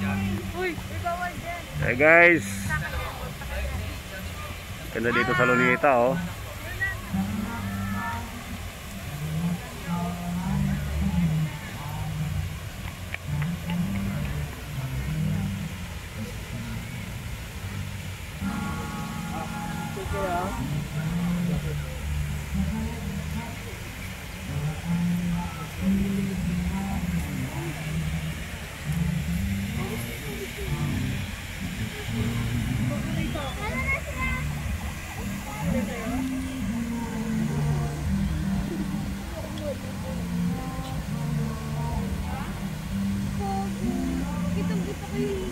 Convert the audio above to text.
Hey guys. Kena dito sa Lunita oh. Mm-hmm.